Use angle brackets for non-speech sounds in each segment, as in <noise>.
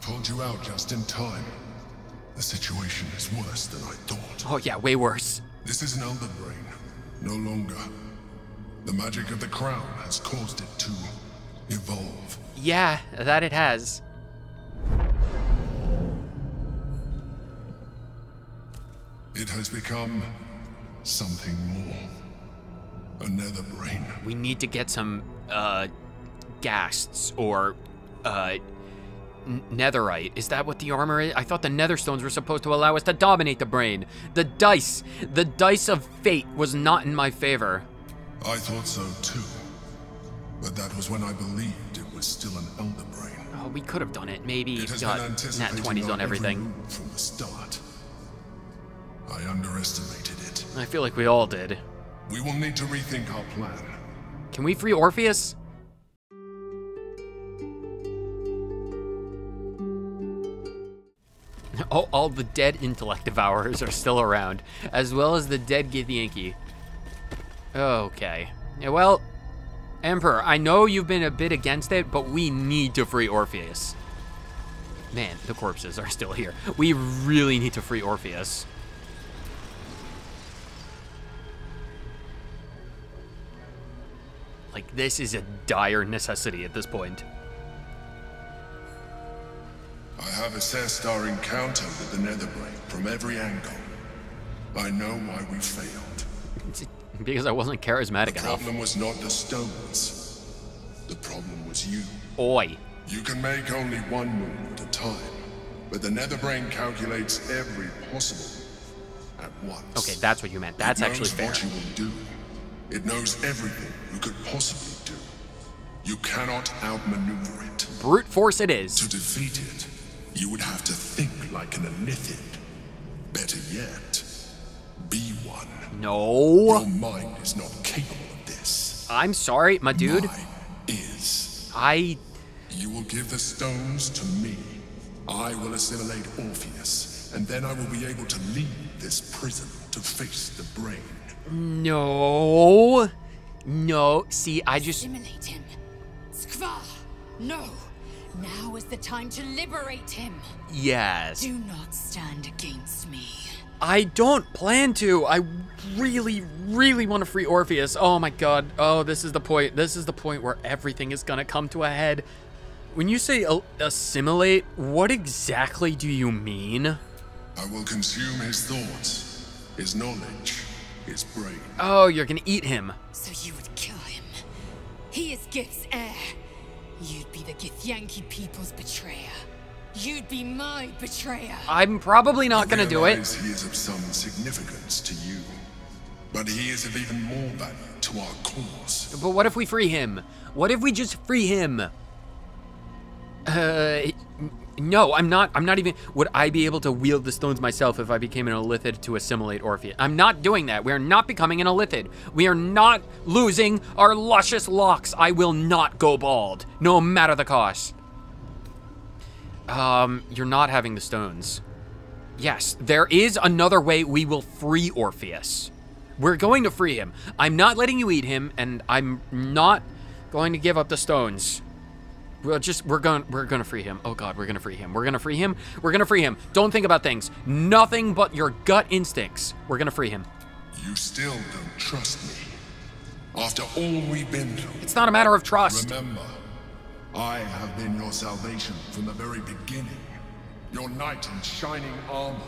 pulled you out just in time. The situation is worse than I thought. Oh yeah, way worse. This is an Elder Brain. No longer. The magic of the crown has caused it to evolve. Yeah, that it has. It has become something more. A nether brain. We need to get some uh ghasts or uh netherite. Is that what the armor is? I thought the netherstones were supposed to allow us to dominate the brain. The dice, the dice of fate was not in my favor. I thought so too. But that was when I believed it was still an Elder Brain. Oh, we could have done it. Maybe It has got nat 20s on everything. from the start. I underestimated it. I feel like we all did. We will need to rethink our plan. Can we free Orpheus? <laughs> Oh, all the dead intellect devourers are still around, as well as the dead Githyanki. Okay. Yeah, well, Emperor, I know you've been a bit against it, but we need to free Orpheus. Man, the corpses are still here. We really need to free Orpheus. Like, this is a dire necessity at this point. I have assessed our encounter with the Netherbrain from every angle. I know why we failed. <laughs> Because I wasn't charismatic The enough. The problem was not the stones. The problem was you. Oi. You can make only one move at a time, but the Netherbrain calculates every possible move at once. Okay, that's what you meant. That's it actually knows fair. what you will do. It knows everything you could possibly do. You cannot outmaneuver it. Brute force it is. To defeat it, you would have to think like an Illithid. Better yet, be one. No. Your mind is not capable of this. I'm sorry, my dude. Mine is. I. You will give the stones to me. I will assimilate Orpheus, and then I will be able to leave this prison to face the brain. No. No. See, I just. Assimilate him. Skvar! No! Now is the time to liberate him. Yes. Do not stand against me. I don't plan to. I really, really want to free Orpheus. Oh my god. Oh, this is the point. This is the point where everything is gonna come to a head. When you say assimilate, what exactly do you mean? I will consume his thoughts, his knowledge, his brain. Oh, you're gonna eat him. So you would kill him. He is Gith's heir. You'd be the Githyanki people's betrayer. You'd be my betrayer. I'm probably not gonna do it. Realize He is of some significance to you, but he is of even more value to our cause. But what if we free him? What if we just free him? Uh, no, I'm not. I'm not even. Would I be able to wield the stones myself if I became an Illithid to assimilate Orpheus? I'm not doing that. We are not becoming an Illithid. We are not losing our luscious locks. I will not go bald, no matter the cost. Um, you're not having the stones. Yes, there is another way we will free Orpheus. We're going to free him. I'm not letting you eat him, and I'm not going to give up the stones. We'll just we're going we're gonna free him. Oh god, we're gonna free him. We're gonna free him. We're gonna free him. Don't think about things. Nothing but your gut instincts. We're gonna free him. You still don't trust me. After all we've been through, It's not a matter of trust. remember, I have been your salvation from the very beginning. Your knight in shining armor.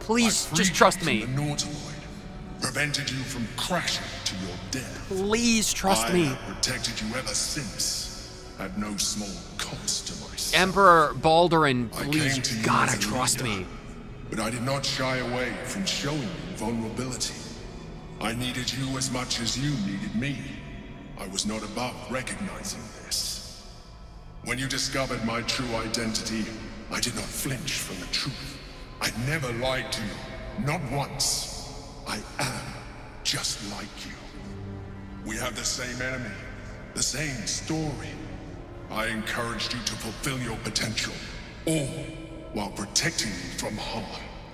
Please, I just trust me. The Nautiloid, prevented you from crashing to your death. Please trust I me. have protected you ever since, at no small cost to myself. Emperor Balduran, please, came to you you gotta trust leader, me. But I did not shy away from showing you vulnerability. I needed you as much as you needed me. I was not above recognizing this. When you discovered my true identity, I did not flinch from the truth. I never lied to you, not once. I am just like you. We have the same enemy, the same story. I encouraged you to fulfill your potential, all while protecting you from harm.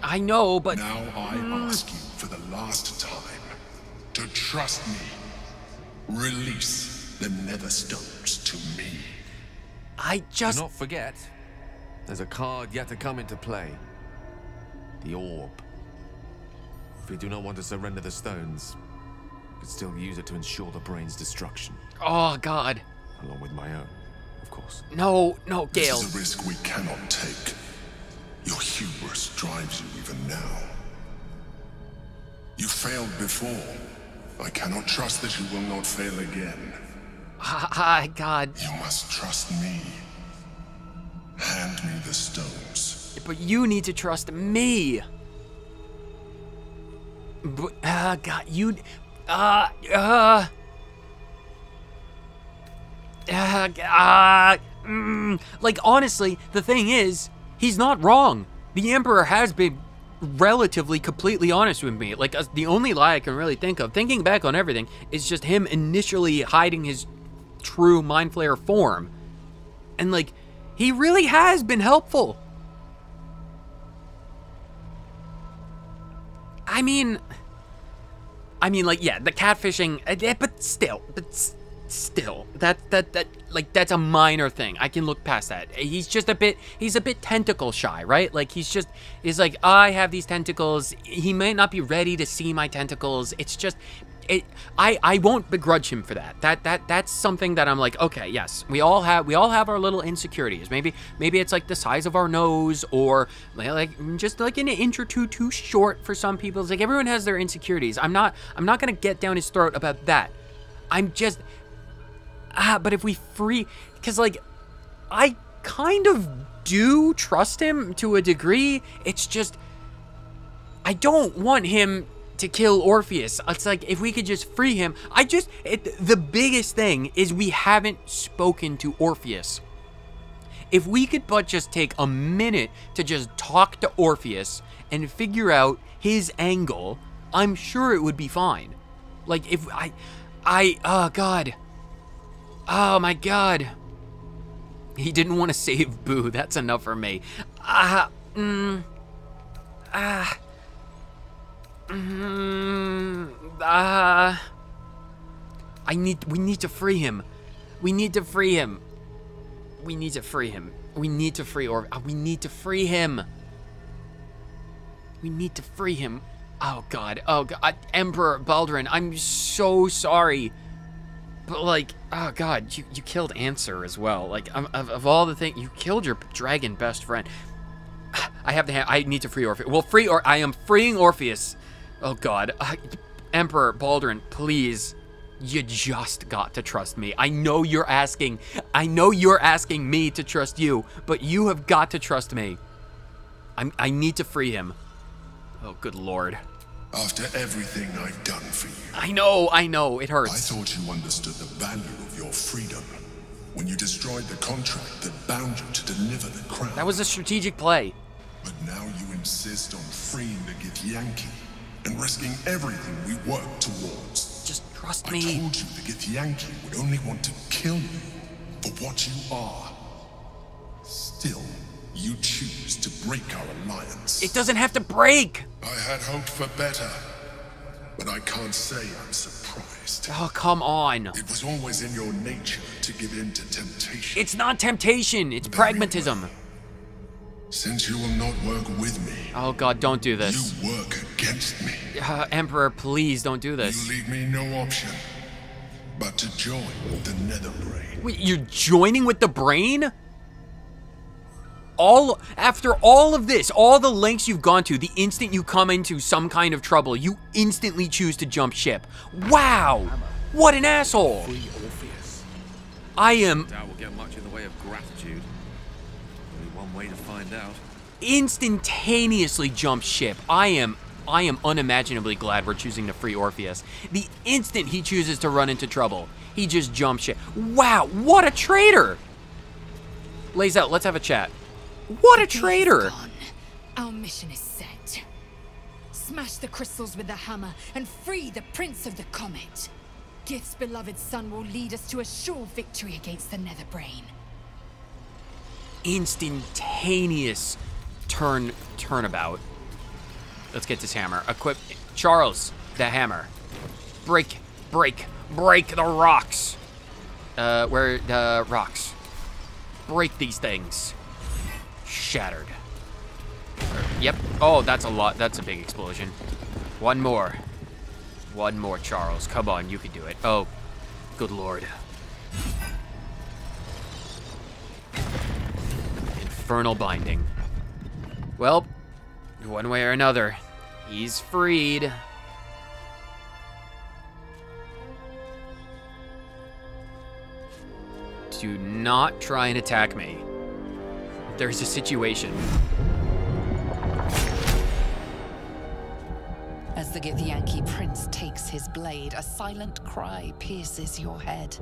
I know, but Now I hmm. ask you for the last time to trust me. Release the Netherstones to me. I just... Do just not forget, There's a card yet to come into play. The orb. If we do not want to surrender the stones, we could still use it to ensure the brain's destruction, Oh God. along with my own, of course. No, no, This Gale. is a risk we cannot take. Your hubris drives you even now. You failed before. I cannot trust that you will not fail again. <laughs> Ah, God. You must trust me. Hand me the stones. But you need to trust me. But, ah, God, you, uh, uh, uh, uh, mm, like, honestly, the thing is, he's not wrong. The Emperor has been relatively completely honest with me. Like, uh, the only lie I can really think of, thinking back on everything, is just him initially hiding his true Mind Flayer form. And, like, he really has been helpful. I mean, I mean, like, yeah, the catfishing, yeah, but still, but still, that that that like that's a minor thing. I can look past that. He's just a bit, he's a bit tentacle shy, right? Like he's just, he's like, I have these tentacles. He may not be ready to see my tentacles. It's just, it. I I won't begrudge him for that. That that that's something that I'm like, okay, yes, we all have we all have our little insecurities. Maybe maybe it's like the size of our nose or like just like an inch or two too short for some people. It's like everyone has their insecurities. I'm not I'm not gonna get down his throat about that. I'm just ah, but if we free, because like I kind of do trust him to a degree. It's just I don't want him to kill Orpheus. It's like if we could just free him. I just it, the biggest thing is we haven't spoken to Orpheus. If we could but just take a minute to just talk to Orpheus and figure out his angle, I'm sure it would be fine. Like if I I oh god. Oh my god. He didn't want to save Boo. That's enough for me. Ah, mm, ah. Mm, uh, I need. We need to free him. We need to free him. We need to free him. We need to free or uh, we need to free him. We need to free him. Oh God. Oh God. Emperor Balduran, I'm so sorry. But like, oh God, you, you killed Ansur as well. Like, of, of, all the things, you killed your dragon best friend. <sighs> I have to. hand. I need to free Orpheus. Well, free or I am freeing Orpheus. Oh God, uh, Emperor Balduran, please. You just got to trust me. I know you're asking. I know you're asking me to trust you, but you have got to trust me. I'm, I need to free him. Oh, good lord. After everything I've done for you, I know, I know, it hurts. I thought you understood the value of your freedom when you destroyed the contract that bound you to deliver the crown. That was a strategic play. But now you insist on freeing the Githyanki and risking everything we worked towards. Just trust me. I told you the Githyanki would only want to kill you for what you are. Still, you choose to break our alliance. It doesn't have to break. I had hoped for better, but I can't say I'm surprised. Oh, come on. It was always in your nature to give in to temptation. It's not temptation, it's pragmatism. Since you will not work with me, Oh god, don't do this. you work against me. Uh, Emperor, please don't do this. You leave me no option but to join the Netherbrain. Wait, you're joining with the brain? All after all of this, all the lengths you've gone to, the instant you come into some kind of trouble, you instantly choose to jump ship. Wow! What an asshole! Free Orpheus. I am Doubt we'll get much in the way of gratitude. Only one way to find out. instantaneously jump ship. I am I am unimaginably glad we're choosing to free Orpheus. The instant he chooses to run into trouble, he just jumps ship. Wow, what a traitor! Lae'zel, let's have a chat. What a traitor! Our mission is set. Smash the crystals with the hammer and free the Prince of the Comet. Gith's beloved son will lead us to a sure victory against the Netherbrain. Instantaneous turn turnabout. Let's get this hammer. Equip Charles, the hammer. Break, break, break the rocks. Uh, where the rocks? Break these things. Shattered. Yep. Oh, that's a lot. That's a big explosion. One more. One more, Charles. Come on, you can do it. Oh, good lord. Infernal binding. Well, one way or another, he's freed. Do not try and attack me. There's a situation. As the Githyanki prince takes his blade, a silent cry pierces your head.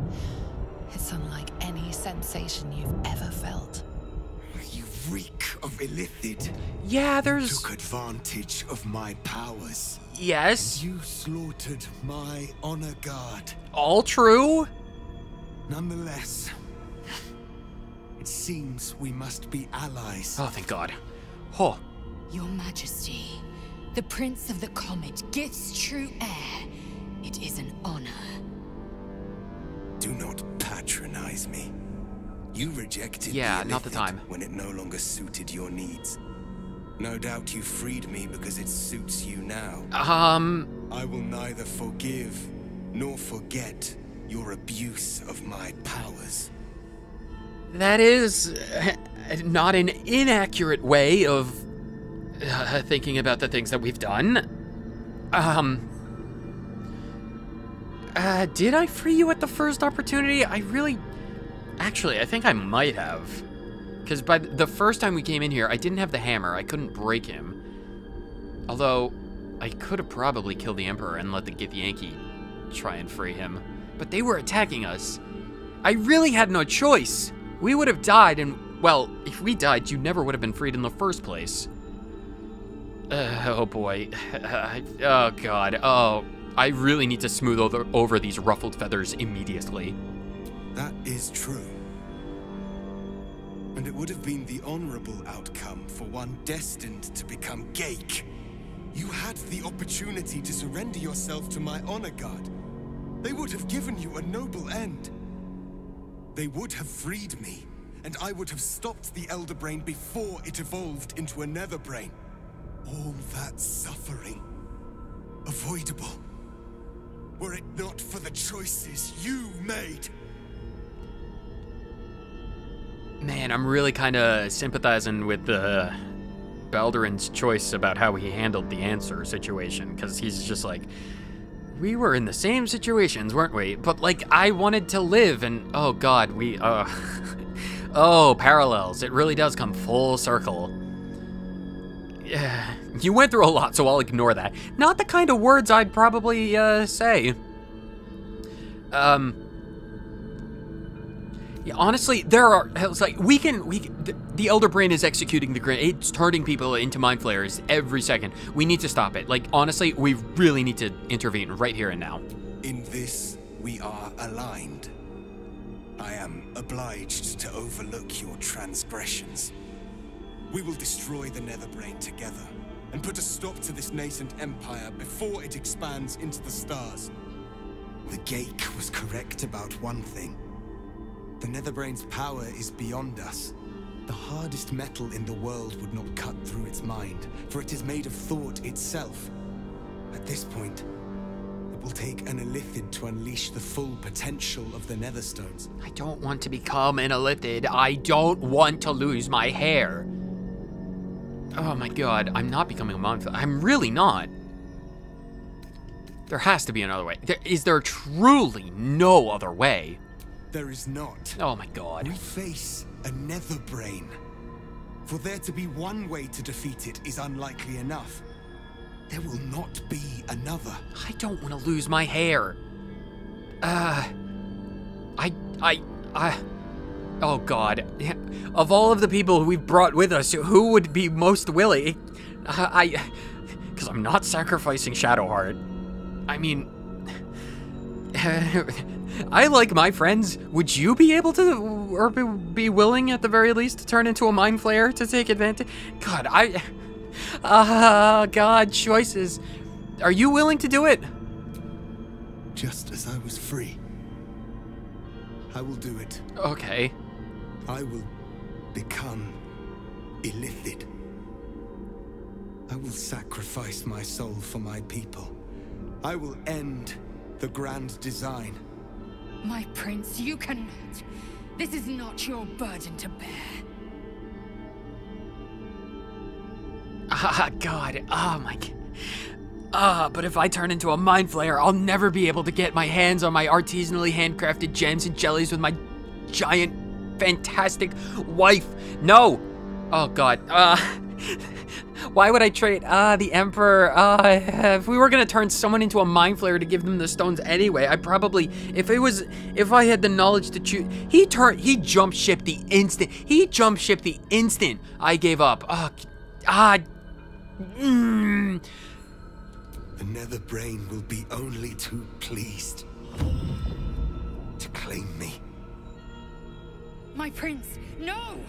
It's unlike any sensation you've ever felt. You reek of Illithid. Yeah, there's. Took advantage of my powers. Yes. You slaughtered my honor guard. All true. Nonetheless, it seems we must be allies. Oh, thank God. Oh, Your Majesty, the Prince of the Comet, Gith's true heir. It is an honor. Do not patronize me. You rejected Yeah, the not the time. when it no longer suited your needs. No doubt you freed me because it suits you now. um, I will neither forgive nor forget your abuse of my powers. That is not an inaccurate way of uh, thinking about the things that we've done. Um, uh, did I free you at the first opportunity? I really, actually, I think I might have. Because by the first time we came in here, I didn't have the hammer. I couldn't break him. Although, I could have probably killed the Emperor and let the Githyanki try and free him. But they were attacking us. I really had no choice. We would have died, and, well, if we died, you never would have been freed in the first place. Uh, oh boy. <sighs> oh god. Oh, I really need to smooth over, over these ruffled feathers immediately. That is true. And it would have been the honorable outcome for one destined to become ghaik. You had the opportunity to surrender yourself to my honor guard. They would have given you a noble end. They would have freed me, and I would have stopped the Elder Brain before it evolved into a Nether Brain. All that suffering, avoidable, were it not for the choices you made. Man, I'm really kind of sympathizing with uh, Balduran's choice about how he handled the Ansur situation, because he's just like, we were in the same situations, weren't we? But like, I wanted to live, and oh god, we, uh, <laughs> oh, parallels. It really does come full circle. Yeah, <sighs> you went through a lot, so I'll ignore that. Not the kind of words I'd probably uh, say. Um. Yeah, honestly, there are. It's like we can. We can, the, the Elder Brain is executing the grand. It's turning people into mind flayers every second. We need to stop it. Like honestly, we really need to intervene right here and now. In this, we are aligned. I am obliged to overlook your transgressions. We will destroy the Netherbrain together, and put a stop to this nascent empire before it expands into the stars. The ghaik was correct about one thing. The Netherbrain's power is beyond us. The hardest metal in the world would not cut through its mind, for it is made of thought itself. At this point, it will take an Illithid to unleash the full potential of the Netherstones. I don't want to become an Illithid. I don't want to lose my hair. Oh my god, I'm not becoming a monk. I'm really not. There has to be another way. There, is there truly no other way? There is not. Oh my god. We face a Netherbrain. For there to be one way to defeat it is unlikely enough. There will not be another. I don't want to lose my hair. Uh, I, I, I. Oh God! Of all of the people we've brought with us, who would be most willing? I, because I'm not sacrificing Shadowheart. I mean, <laughs> I like my friends. Would you be able to, or be, be willing at the very least, to turn into a mind flayer to take advantage? God, I. Ah, God, choices. Are you willing to do it? Just as I was free. I will do it. Okay. I will become Illithid. I will sacrifice my soul for my people. I will end the grand design. My prince, you cannot. This is not your burden to bear. Ah, God. Oh, my Ah, but if I turn into a mind flayer, I'll never be able to get my hands on my artisanally handcrafted gems and jellies with my giant, fantastic wife. No! Oh, God. Uh, <laughs> why would I trade? Ah, the Emperor. Ah, if we were gonna turn someone into a mind flayer to give them the stones anyway, I probably, if it was, if I had the knowledge to choose, he turned, he jumped ship the instant, he jumped ship the instant I gave up. Ah, ah, mm. The Nether Brain will be only too pleased to claim me. My prince, no!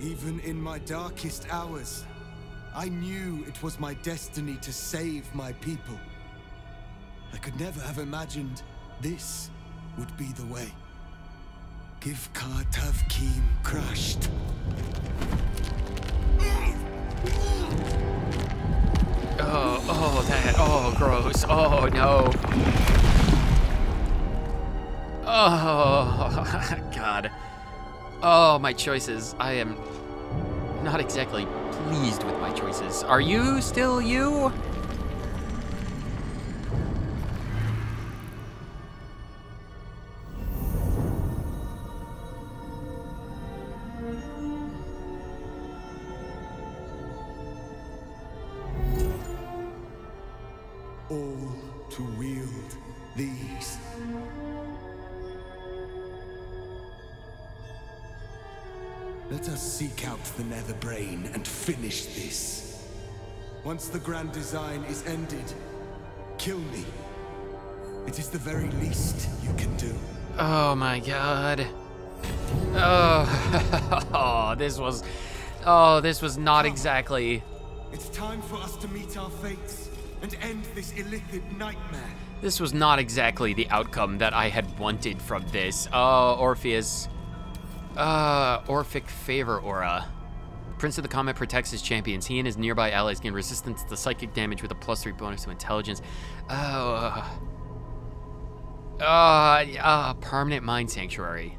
Even in my darkest hours, I knew it was my destiny to save my people. I could never have imagined this would be the way. Give Kartavkim crushed. Oh, oh, that, oh, gross. Oh, no. Oh, <laughs> God. Oh, my choices. I am not exactly pleased with my choices. Are you still you? All to wield these. Let us seek out the Nether Brain and finish this. Once the grand design is ended, kill me. It is the very least you can do. Oh my god. Oh, <laughs> oh this was, oh, this was not exactly, It's time for us to meet our fates and end this illithid nightmare. this was not exactly the outcome that I had wanted from this. Oh, Orpheus. Uh, Orphic Favor Aura. Prince of the Comet protects his champions. He and his nearby allies gain resistance to psychic damage with a plus three bonus to intelligence. Oh. Uh, uh, uh, permanent mind sanctuary.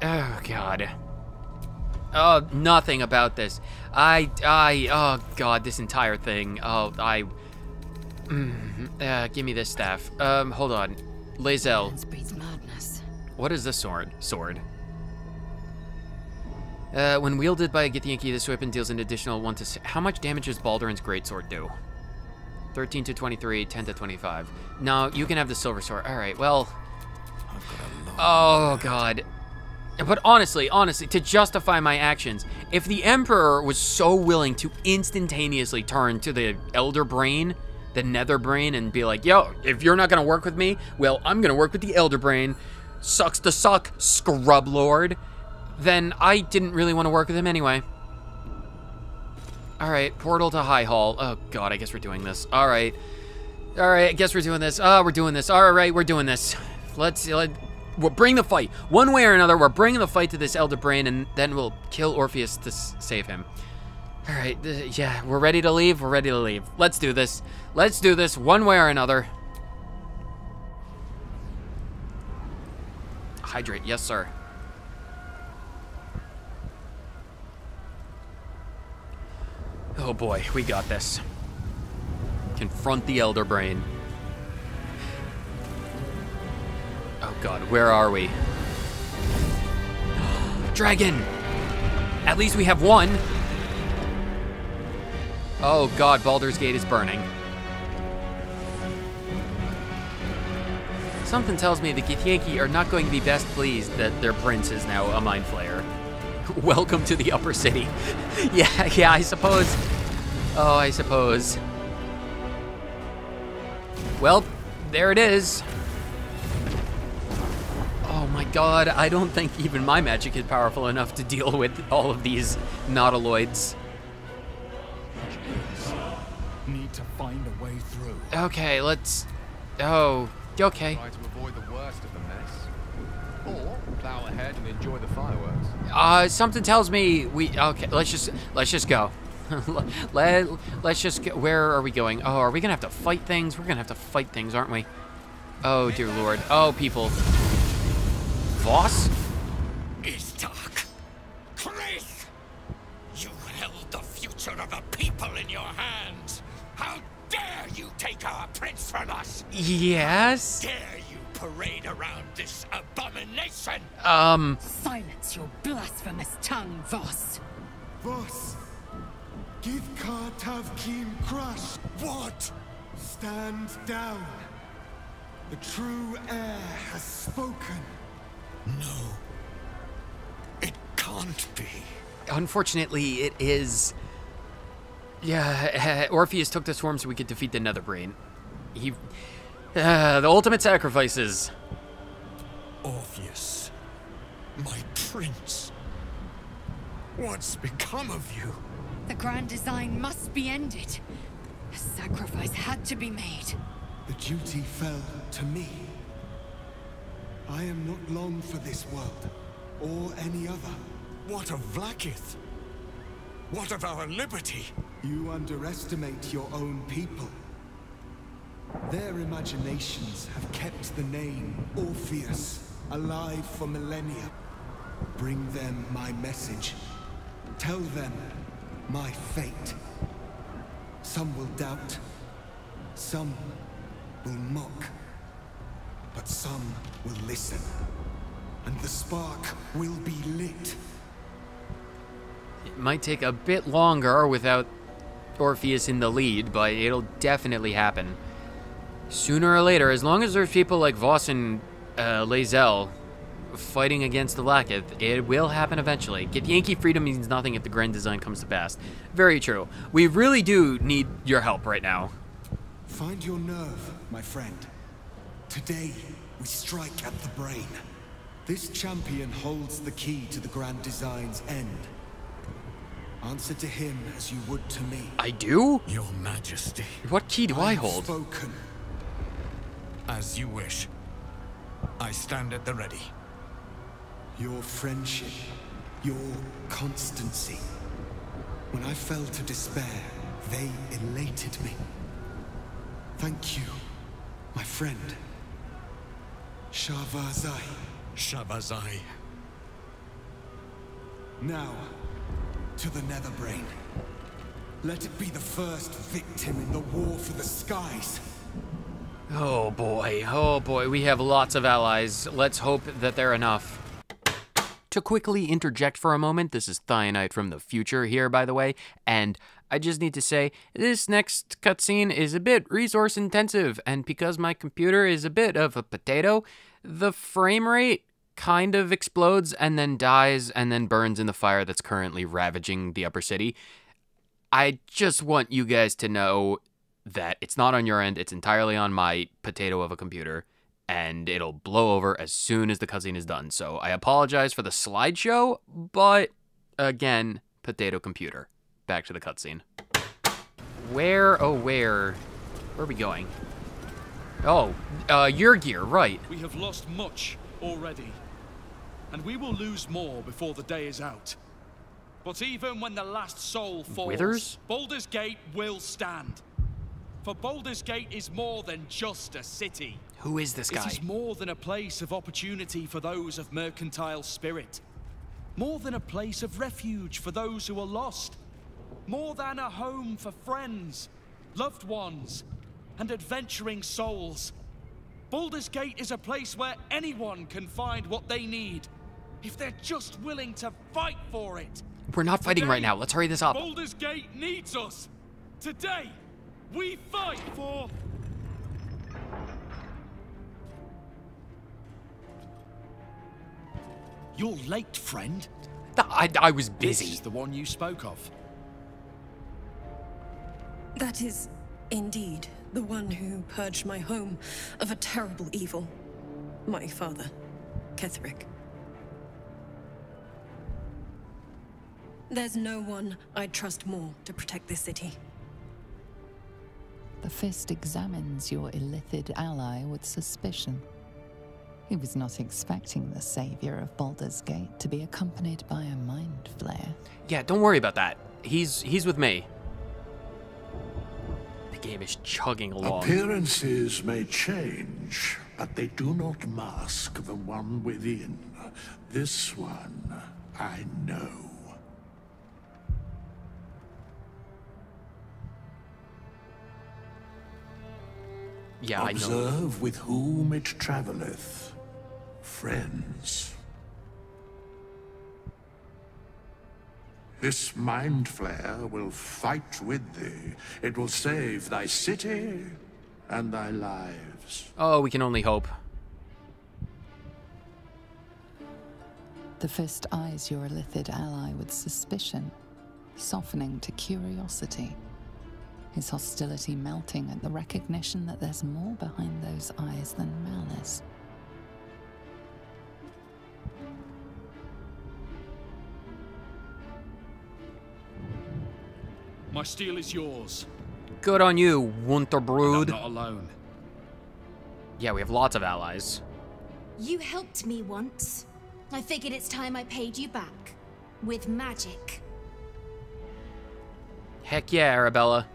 Oh, God. Oh, nothing about this. I, I, oh, God, this entire thing. Oh, I, mm, uh, give me this staff. Um, hold on. Lae'zel. What is this sword? Sword. Uh, when wielded by a Githyanki, this weapon deals an additional 1 to How much damage does Baldur's Greatsword do? 13 to 23, 10 to 25. No, you can have the silver sword. Alright, well. Oh, God. But honestly, honestly, to justify my actions, if the Emperor was so willing to instantaneously turn to the Elder Brain, the Nether Brain, and be like, yo, if you're not gonna work with me, well, I'm gonna work with the Elder Brain. Sucks to suck, Scrub Lord. Then I didn't really want to work with him anyway. Alright, portal to High Hall. Oh god, I guess we're doing this. Alright. Alright, I guess we're doing this. Oh, we're doing this. Alright, we're doing this. Let's let we'll bring the fight. One way or another, we're bringing the fight to this Elder Brain, and then we'll kill Orpheus to save him. Alright, th- uh, yeah, we're ready to leave. We're ready to leave. Let's do this. Let's do this one way or another. Hydrate, yes, sir. Oh boy, we got this. Confront the Elder Brain. Oh god, where are we? <gasps> Dragon! At least we have one. Oh god, Baldur's Gate is burning. Something tells me the Githyanki are not going to be best pleased that their prince is now a mind flayer. <laughs> Welcome to the upper city. <laughs> yeah, yeah, I suppose. Oh, I suppose. Well, there it is. Oh my god, I don't think even my magic is powerful enough to deal with all of these nautiloids. Need to find a way through. Okay, let's. Oh, okay. Try to avoid the worst of the mess. Or plow ahead and enjoy the fireworks. Uh, something tells me we. Okay, let's just let's just go. <laughs> Let let's just go. Where are we going? Oh, are we gonna have to fight things? We're gonna have to fight things, aren't we? Oh dear lord. Oh people. Voss? Istark! Chris! You held the future of the people in your hands! How dare you take our prince from us! Yes. Dare you parade around this abomination! Um. Silence your blasphemous tongue, Voss. Boss, give Kartav Kim crush. What? Stand down. The true heir has spoken. No. It can't be. Unfortunately, it is. Yeah, <laughs> Orpheus took the swarm so we could defeat the Netherbrain. He. Uh, the ultimate sacrifices. Orpheus. My prince. What's become of you? The grand design must be ended. A sacrifice had to be made. The duty fell to me. I am not long for this world, or any other. What of Vlaakith? What of our liberty? You underestimate your own people. Their imaginations have kept the name Orpheus alive for millennia. Bring them my message. Tell them my fate. Some will doubt. Some will mock. But some will listen. And the spark will be lit. Might take a bit longer without Orpheus in the lead, but it'll definitely happen. Sooner or later, as long as there's people like Voss and uh, Lae'zel fighting against the Lakith, it will happen eventually. Githyanki freedom means nothing if the grand design comes to pass. Very true. We really do need your help right now. Find your nerve, my friend. Today, we strike at the brain. This champion holds the key to the Grand Design's end. Answer to him as you would to me. I do? Your Majesty. What key do I have hold? Spoken. As you wish. I stand at the ready. Your friendship, your constancy. When I fell to despair, they elated me. Thank you, my friend. Shavazai. Shabazai. Now, to the Netherbrain. Let it be the first victim in the war for the skies. Oh boy, oh boy, we have lots of allies. Let's hope that they're enough. To quickly interject for a moment, this is Thianite from the future here, by the way, and I just need to say this next cutscene is a bit resource intensive, and because my computer is a bit of a potato, the frame rate kind of explodes and then dies and then burns in the fire that's currently ravaging the upper city. I just want you guys to know that it's not on your end, it's entirely on my potato of a computer, and it'll blow over as soon as the cutscene is done. So I apologize for the slideshow, but again, potato computer. Back to the cutscene. Where, oh, where? Where are we going? Oh, uh, your gear, right. We have lost much already. And we will lose more before the day is out. But even when the last soul falls, Withers? Baldur's Gate will stand. For Baldur's Gate is more than just a city. Who is this It guy? is more than a place of opportunity for those of mercantile spirit. More than a place of refuge for those who are lost. More than a home for friends, loved ones, and adventuring souls. Baldur's Gate is a place where anyone can find what they need, if they're just willing to fight for it. We're not fighting right now. Let's hurry this up. Baldur's Gate needs us. Today, we fight for. You're late, friend. I, I was This busy. is the one you spoke of. That is indeed the one who purged my home of a terrible evil. My father, Ketheric. There's no one I'd trust more to protect this city. The Fist examines your illithid ally with suspicion. He was not expecting the savior of Baldur's Gate to be accompanied by a mind flayer. Yeah, don't worry about that. He's he's with me. The game is chugging along. Appearances may change, but they do not mask the one within. This one, I know. Yeah, I know. Observe with whom it travelleth. Friends. This mind flayer will fight with thee. It will save thy city and thy lives. Oh, we can only hope. The fist eyes your Illithid ally with suspicion, softening to curiosity. His hostility melting at the recognition that there's more behind those eyes than malice. My steel is yours. Good on you, I'm Winterbrood. not alone. Yeah, we have lots of allies. You helped me once. I figured it's time I paid you back. With magic. Heck yeah, Arabella.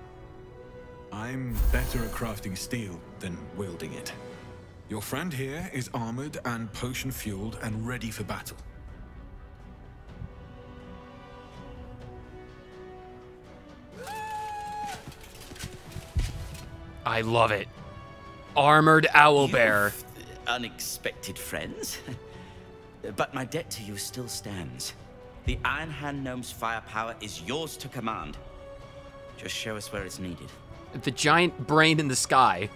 I'm better at crafting steel than wielding it. Your friend here is armored and potion fueled and ready for battle. I love it. Armored owlbear. Unexpected friends. <laughs> but my debt to you still stands. The Iron Hand Gnome's firepower is yours to command. Just show us where it's needed. The giant brain in the sky.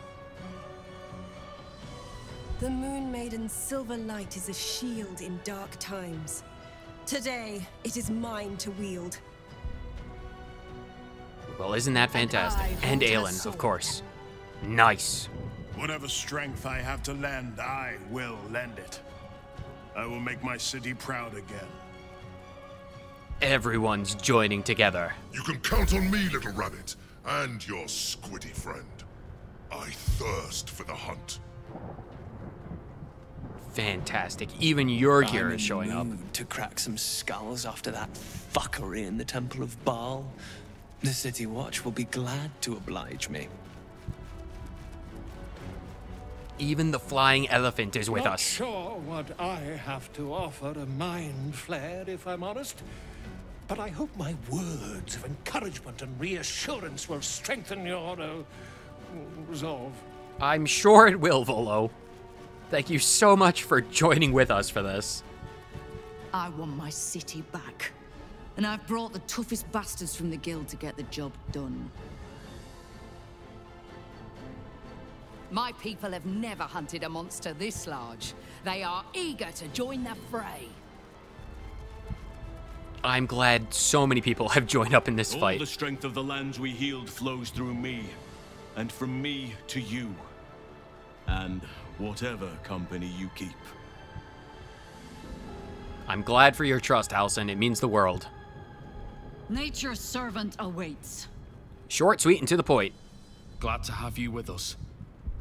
The Moon Maiden's silver light is a shield in dark times. Today, it is mine to wield. Well, isn't that fantastic? And Aylin, of course. Nice. Whatever strength I have to lend, I will lend it. I will make my city proud again. Everyone's joining together. You can count on me, little rabbit, and your squiddy friend. I thirst for the hunt. Fantastic. Even your I'm gear is showing the up. mood to crack some skulls after that fuckery in the Temple of Bhaal. The City Watch will be glad to oblige me. Even the flying elephant is with Not us. sure what I have to offer a mind flayer, if I'm honest. But I hope my words of encouragement and reassurance will strengthen your uh, resolve. I'm sure it will, Volo. Thank you so much for joining with us for this. I want my city back. And I've brought the toughest bastards from the guild to get the job done. My people have never hunted a monster this large. They are eager to join the fray. I'm glad so many people have joined up in this All fight. the strength of the lands we healed flows through me, and from me to you, and whatever company you keep. I'm glad for your trust, Halsin. It means the world. Nature's servant awaits. Short, sweet, and to the point. Glad to have you with us.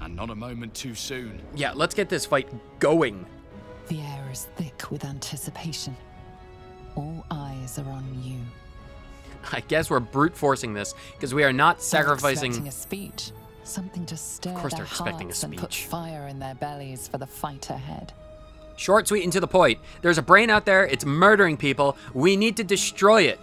And not a moment too soon. Yeah, let's get this fight going. The air is thick with anticipation. All eyes are on you. I guess we're brute forcing this because we are not They're sacrificing. expecting a speech. Something to stir course their they're expecting a hearts and put fire in their bellies for the fight ahead. Short, sweet, and to the point. There's a brain out there. It's murdering people. We need to destroy it.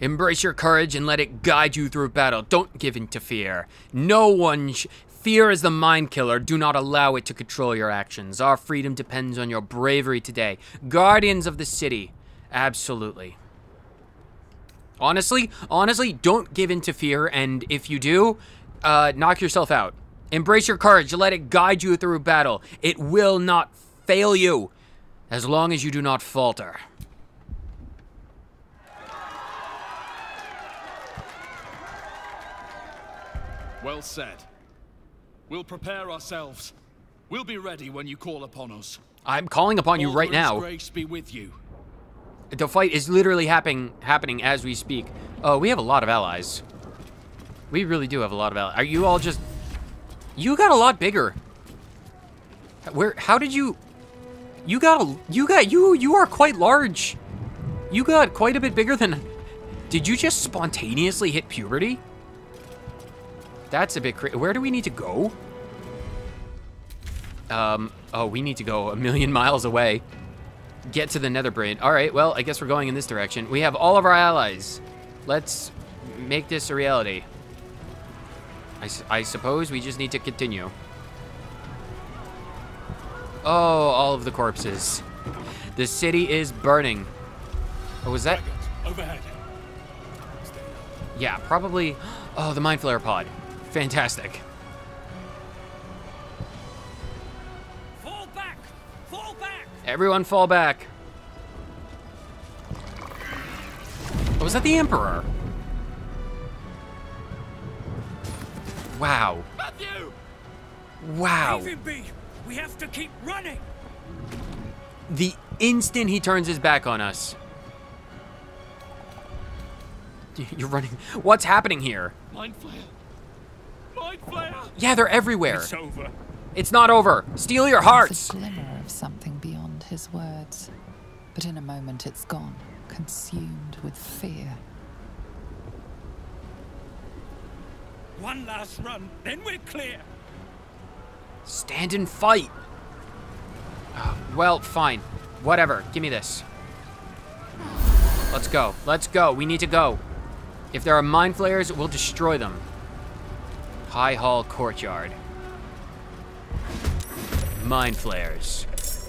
Embrace your courage and let it guide you through battle. Don't give in to fear. No one. Fear is the mind killer. Do not allow it to control your actions. Our freedom depends on your bravery today. Guardians of the city. Absolutely. Honestly, honestly, don't give in to fear, and if you do, uh, knock yourself out. Embrace your courage. Let it guide you through battle. It will not fail you, as long as you do not falter. Well said. We'll prepare ourselves. We'll be ready when you call upon us. I'm calling upon you right now. Grace be with you. The fight is literally happening happening as we speak. Oh, we have a lot of allies. We really do have a lot of allies. Are you all just... You got a lot bigger. Where? How did you? You got a. You got you. You are quite large. You got quite a bit bigger than. Did you just spontaneously hit puberty? That's a bit crazy. Where do we need to go? Um. Oh, we need to go a million <laughs> miles away. Get to the Netherbrain. All right. Well, I guess we're going in this direction. We have all of our allies. Let's make this a reality. I, I suppose we just need to continue. Oh, all of the corpses. The city is burning. Oh, was that? Yeah, probably. <gasps> Oh, the Mind Flayer pod. Fantastic. Fall back! Fall back! Everyone fall back. Oh, was that the Emperor? Wow. Matthew! Wow. We have to keep running! The instant he turns his back on us. <laughs> You're running. What's happening here? Mind Flayer! Mind Flayer! Yeah, they're everywhere. It's over. It's not over. Steel your hearts. There's a glimmer of something beyond his words, but in a moment it's gone, consumed with fear. One last run, then we're clear! Stand and fight. Uh, well, fine. Whatever. Give me this. Let's go. Let's go. We need to go. If there are mind flayers, we'll destroy them. High Hall Courtyard. Mind flayers.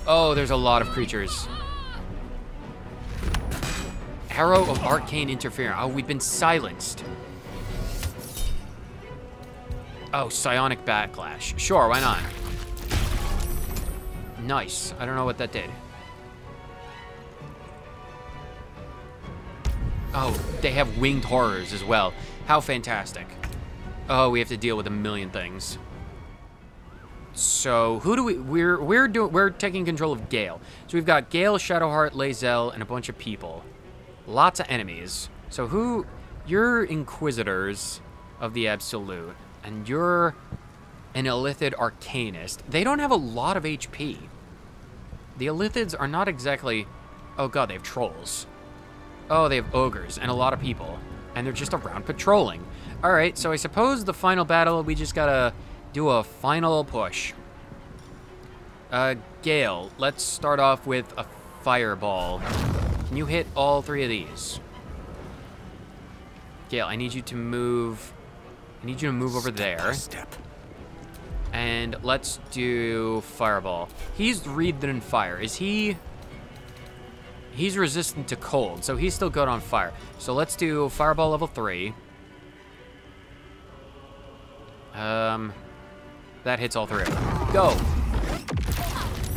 Oh, there's a lot of creatures. Arrow of Arcane Interference. Oh, we've been silenced. Oh, Psionic Backlash. Sure, why not? Nice. I don't know what that did. Oh, they have winged horrors as well. How fantastic. Oh, we have to deal with a million things. So, who do we we're we're doing we're taking control of Gale. So we've got Gale, Shadowheart, Lae'zel, and a bunch of people. Lots of enemies. So who you're Inquisitors of the Absolute, and you're an Illithid Arcanist. They don't have a lot of HP. The Illithids are not exactly Oh god, they have trolls. Oh, they have ogres and a lot of people. And they're just around patrolling. Alright, so I suppose the final battle, we just gotta do a final push. Uh, Gale, let's start off with a fireball. Can you hit all three of these? Gale, I need you to move... I need you to move over there. Step. And let's do fireball. He's wreathed in fire. Is he... He's resistant to cold, so he's still good on fire. So let's do fireball level three. Um, that hits all three of them. Go.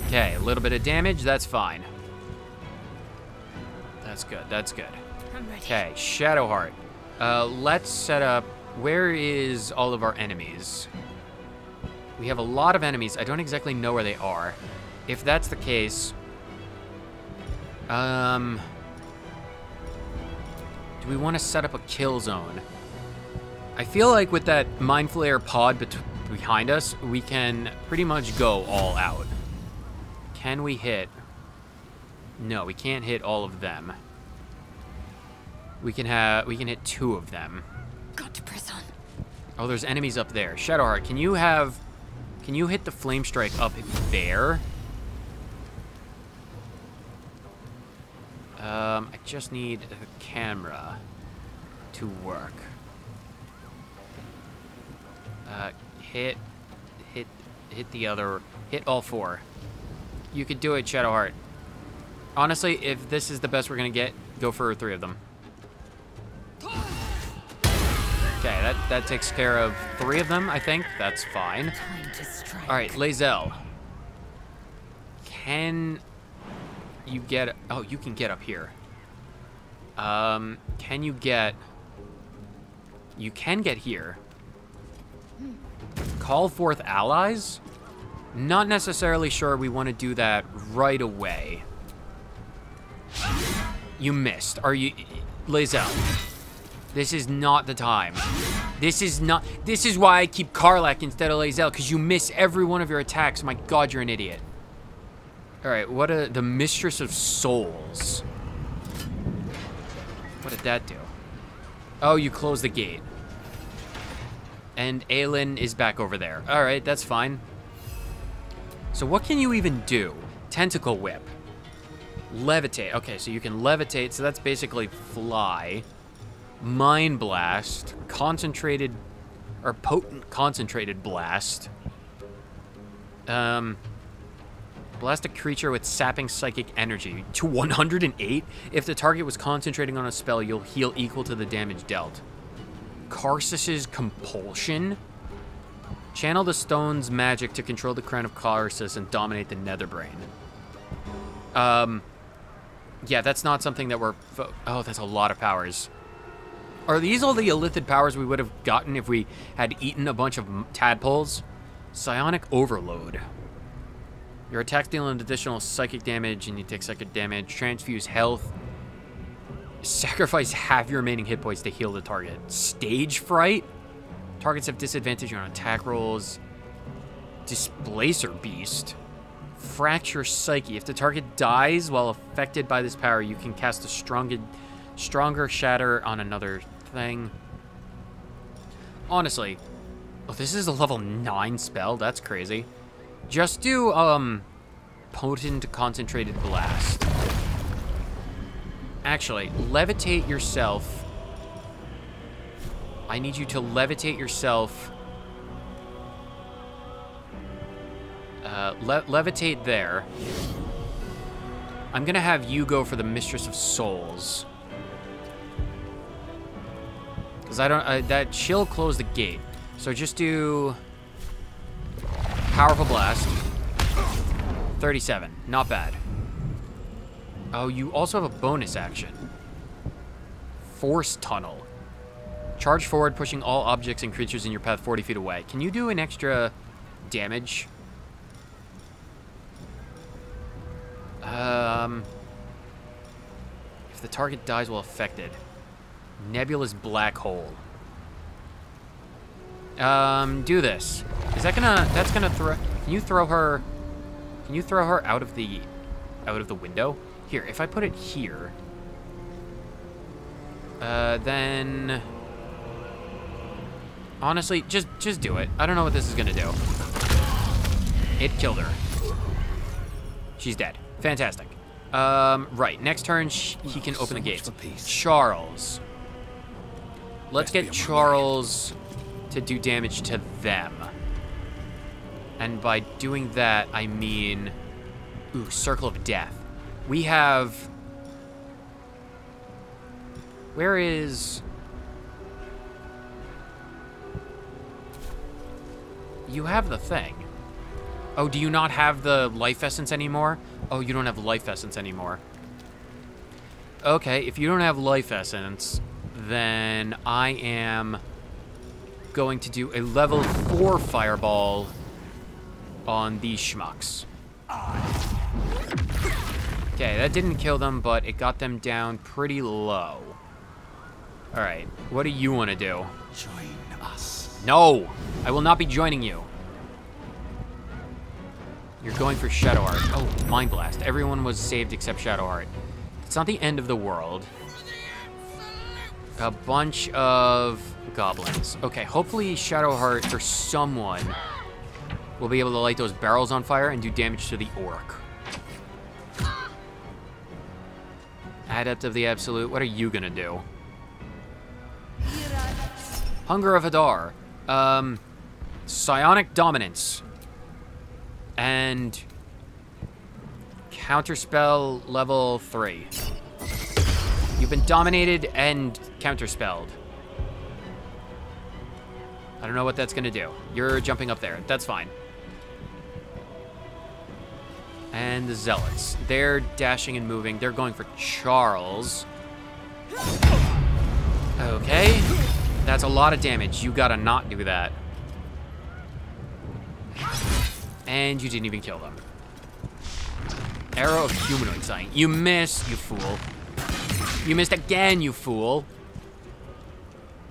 Okay, a little bit of damage. That's fine. That's good. That's good. Okay, Shadowheart. Uh, let's set up. Where is all of our enemies? We have a lot of enemies. I don't exactly know where they are. If that's the case, um, do we want to set up a kill zone? I feel like with that Mind Flayer pod bet behind us, we can pretty much go all out. Can we hit? No, we can't hit all of them. We can have we can hit two of them. Got to press on. Oh, there's enemies up there. Shadowheart, can you have can you hit the flame strike up there? Um, I just need the camera to work. Uh, hit, hit, hit the other, hit all four. You could do it, Shadowheart. Honestly, if this is the best we're gonna get, go for three of them. Okay, that, that takes care of three of them, I think. That's fine. All right, Lae'zel. Can you get... Oh, you can get up here. Um, can you get... You can get here. Call forth allies? Not necessarily sure we want to do that right away. You missed. Are you... Lae'zel. This is not the time. This is not. This is why I keep Karlach instead of Lae'zel, because you miss every one of your attacks. My God, you're an idiot. All right, what a the Mistress of Souls. What did that do? Oh, you closed the gate. And Aylin is back over there. All right, that's fine. So what can you even do? Tentacle whip. Levitate. Okay, so you can levitate. So that's basically fly. Mind blast. Concentrated or potent concentrated blast. Um blast a creature with sapping psychic energy to 108. If the target was concentrating on a spell, you'll heal equal to the damage dealt. Karsus's compulsion. Channel the stone's magic to control the crown of Karsus and dominate the Netherbrain. Um, yeah, that's not something that we're. oh, that's a lot of powers. Are these all the illithid powers we would have gotten if we had eaten a bunch of tadpoles? Psionic Overload. Your attacks deal an additional psychic damage, and you take psychic damage. Transfuse health. Sacrifice half your remaining hit points to heal the target. Stage Fright. Targets have disadvantage on attack rolls. Displacer Beast. Fracture Psyche. If the target dies while affected by this power, you can cast a stronger, stronger Shatter on another thing. Honestly, oh, this is a level 9 spell. That's crazy. Just do, um, Potent Concentrated Blast. Actually, levitate yourself. I need you to levitate yourself. Uh, le levitate there. I'm gonna have you go for the Mistress of Souls. Because I don't, uh, that chill close the gate. So just do Powerful Blast. 37, not bad. Oh, you also have a bonus action. Force Tunnel. Charge forward, pushing all objects and creatures in your path 40 feet away. Can you do an extra damage? Um, if the target dies while affected. Nebulous Black Hole. Um, do this. Is that gonna, that's gonna throw, can you throw her, can you throw her out of the, out of the window? Here, if I put it here, uh, then... Honestly, just just do it. I don't know what this is gonna do. It killed her. She's dead. Fantastic. Um, right, next turn, he can open the gates. Charles. Let's get Charles to do damage to them. And by doing that, I mean... Ooh, Circle of Death. We have... Where is... You have the thing. Oh, do you not have the life essence anymore? Oh, you don't have life essence anymore. Okay, if you don't have life essence, then I am going to do a level 4 fireball on these schmucks. Okay, that didn't kill them, but it got them down pretty low. Alright, what do you want to do? Join us. No! I will not be joining you. You're going for Shadowheart. Oh, Mind Blast. Everyone was saved except Shadowheart. It's not the end of the world. A bunch of goblins. Okay, hopefully Shadowheart or someone will be able to light those barrels on fire and do damage to the orc. Adept of the Absolute, what are you gonna do? Hunger of Hadar. Um, Psionic Dominance. And Counterspell level 3. You've been dominated and counterspelled. I don't know what that's gonna do. You're jumping up there. That's fine. And the Zealots. They're dashing and moving. They're going for Charles. Okay. That's a lot of damage. You gotta not do that. And you didn't even kill them. Arrow of Humanoid Sight. You missed, you fool. You missed again, you fool.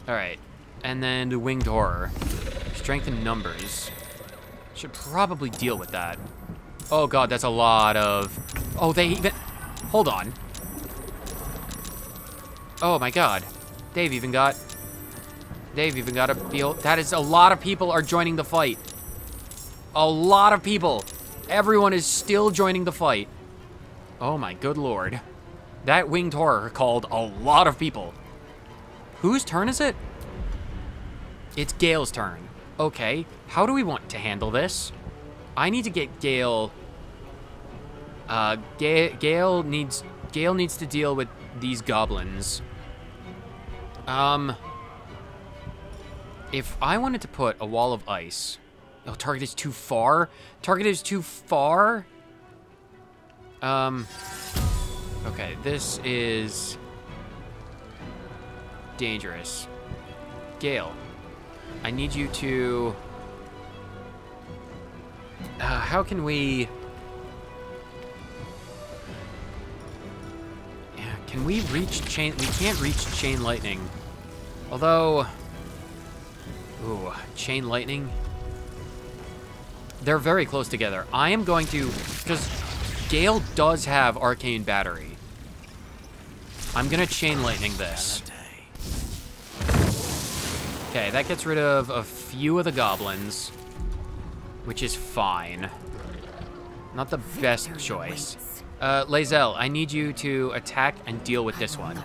Alright. And then the Winged Horror. Strength in numbers. Should probably deal with that. Oh god, that's a lot of... Oh, they even... Hold on. Oh my god. Dave even got... Dave even got a feel... That is a lot of people are joining the fight. A lot of people. Everyone is still joining the fight. Oh my good lord. That winged horror called a lot of people. Whose turn is it? It's Gale's turn. Okay, how do we want to handle this? I need to get Gale... Uh, Gale, Gale needs... Gale needs to deal with these goblins. Um... If I wanted to put a wall of ice... Oh, target is too far? Target is too far? Um... Okay, this is... Dangerous. Gale. I need you to... How can we... Yeah, can we reach chain... We can't reach chain lightning. Although... Ooh, chain lightning. They're very close together. I am going to... Because Gale does have arcane battery. I'm gonna chain lightning this. Okay, that gets rid of a few of the goblins, which is fine. Not the best choice. Uh, Lae'zel, I need you to attack and deal with this one.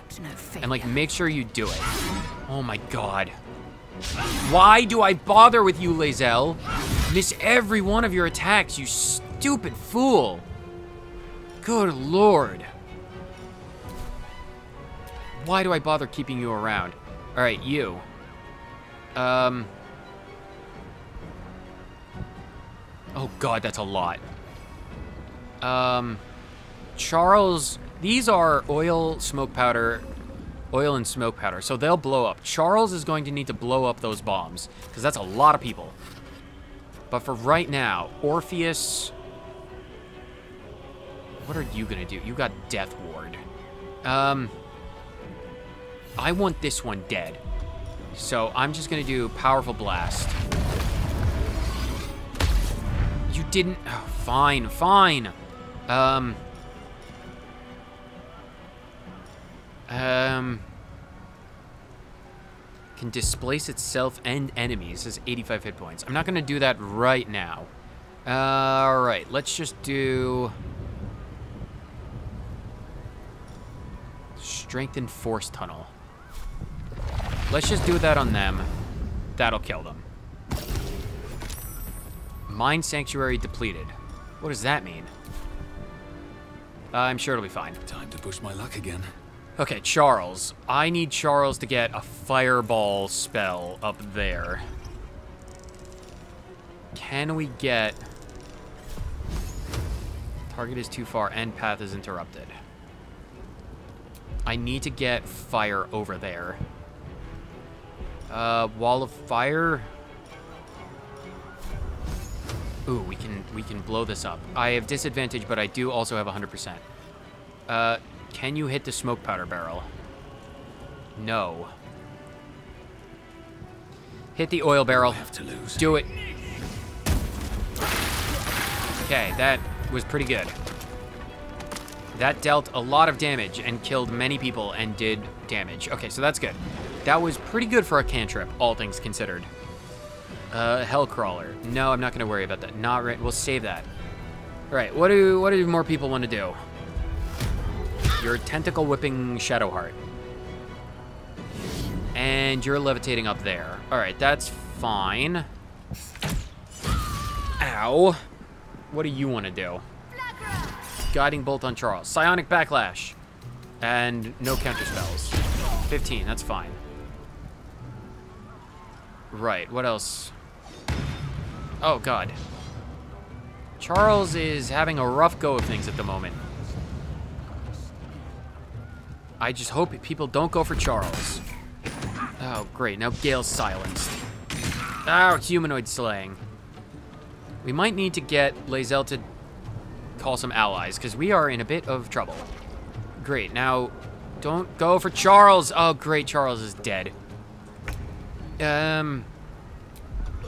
And, like, make sure you do it. Oh my god. Why do I bother with you, Lae'zel? Miss every one of your attacks, you stupid fool. Good lord. Why do I bother keeping you around? All right, you. Um. Oh god, that's a lot. Um, Charles, these are oil, smoke powder, oil and smoke powder, so they'll blow up. Charles is going to need to blow up those bombs, because that's a lot of people. But for right now, Orpheus, what are you gonna do? You got Death Ward. Um, I want this one dead. So I'm just gonna do Powerful Blast. You didn't, oh, fine, fine. Um, um, can displace itself and enemies as 85 hit points. I'm not gonna do that right now. Uh, all right, let's just do Strength and force tunnel. Let's just do that on them. That'll kill them. Mind Sanctuary depleted. What does that mean? I'm sure it'll be fine. Time to push my luck again. Okay, Charles. I need Charles to get a fireball spell up there. Can we get... Target is too far and path is interrupted. I need to get fire over there. Uh, wall of fire. Ooh, we can we can blow this up. I have disadvantage, but I do also have 100%. Uh, can you hit the smoke powder barrel? No. Hit the oil barrel. have to lose. Do it. Okay, that was pretty good. That dealt a lot of damage and killed many people and did damage. Okay, so that's good. That was pretty good for a cantrip, all things considered. Uh, Hellcrawler. No, I'm not going to worry about that. Not right. We'll save that. All right, what do what do more people want to do? You're tentacle whipping Shadowheart. And you're levitating up there. All right, that's fine. Ow. What do you want to do? Guiding Bolt on Charles. Psionic Backlash. And no counter spells. 15, that's fine. Right, what else? Oh, God. Charles is having a rough go of things at the moment. I just hope people don't go for Charles. Oh, great. Now Gale's silenced. Oh, humanoid slaying. We might need to get Lae'zel to call some allies, because we are in a bit of trouble. Great. Now, don't go for Charles. Oh, great. Charles is dead. Um,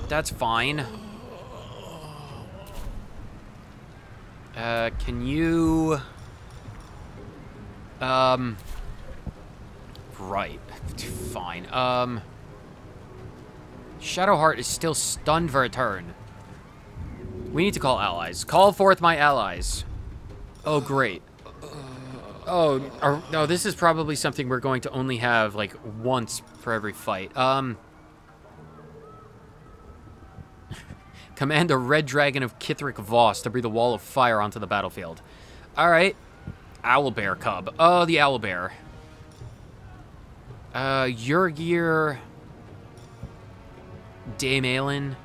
that's fine. Uh, can you... Um, right. Fine. Um, Shadowheart is still stunned for a turn. We need to call allies. Call forth my allies. Oh, great. Oh, are, no, this is probably something we're going to only have, like, once for every fight. Um... Command a red dragon of Kith'rak Voss to breathe a wall of fire onto the battlefield. Alright. Owlbear cub. Oh, the owlbear. Uh, Yurgir... Dame Aylin.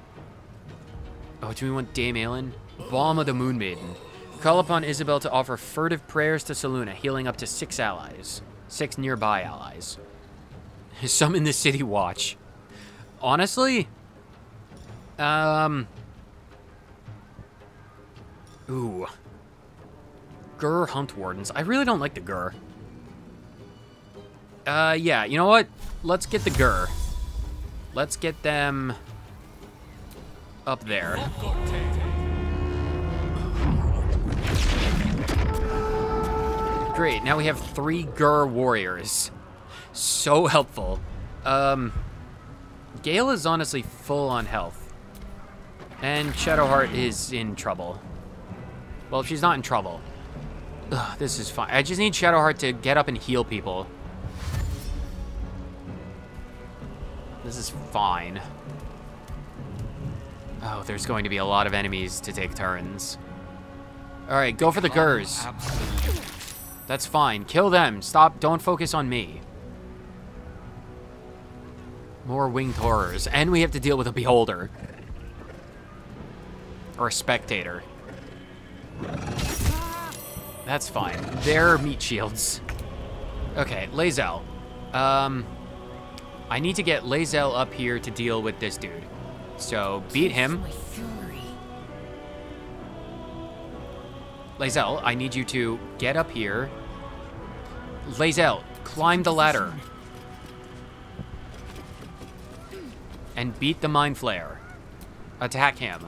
Oh, do we want Dame Aylin? Balm of the Moon Maiden. Call upon Isobel to offer furtive prayers to Selûne, healing up to six allies. Six nearby allies. <laughs> Summon the City Watch. Honestly? Um... Ooh. Gur Hunt Wardens. I really don't like the Gur. Uh, yeah, you know what? Let's get the Gur. Let's get them up there. Great, now we have three Gur warriors. So helpful. Um, Gale is honestly full on health. And Shadowheart is in trouble. Well, if she's not in trouble. Ugh, this is fine. I just need Shadowheart to get up and heal people. This is fine. Oh, there's going to be a lot of enemies to take turns. Alright, go for the Gurs. That's fine. Kill them. Stop. Don't focus on me. More winged horrors. And we have to deal with a beholder. Or a spectator. That's fine. They're meat shields. Okay, Lae'zel. Um, I need to get Lae'zel up here to deal with this dude. So, beat him. Lae'zel, I need you to get up here. Lae'zel, climb the ladder. And beat the Mind Flayer. Attack him.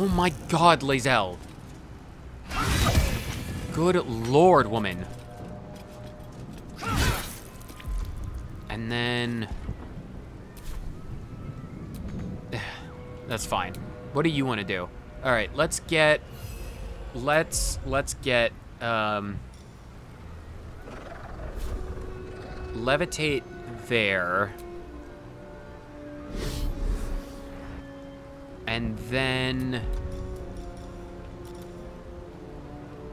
Oh my god, Lae'zel. Good lord, woman. And then... <sighs> That's fine. What do you want to do? All right, let's get... Let's... Let's get... Um... Levitate there. And then...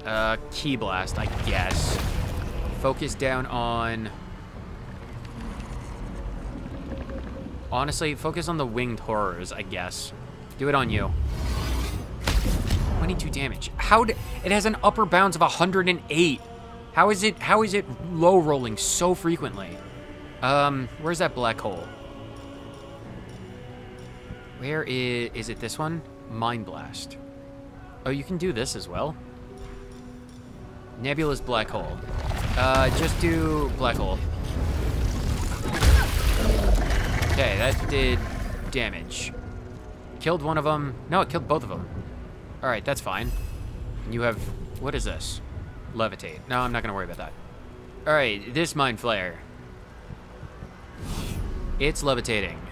Uh, Key Blast, I guess. Focus down on... Honestly, focus on the Winged Horrors, I guess. Do it on you. 22 damage. How. It has an upper bounds of 108. How is it... How is it low rolling so frequently? Um, where's that black hole? Where is... Is it this one? Mind Blast. Oh, you can do this as well. Nebula's Black Hole. Uh, just do Black Hole. Okay, that did damage. Killed one of them. No, it killed both of them. All right, that's fine. You have... What is this? Levitate. No, I'm not going to worry about that. All right, this Mind Flayer. It's levitating.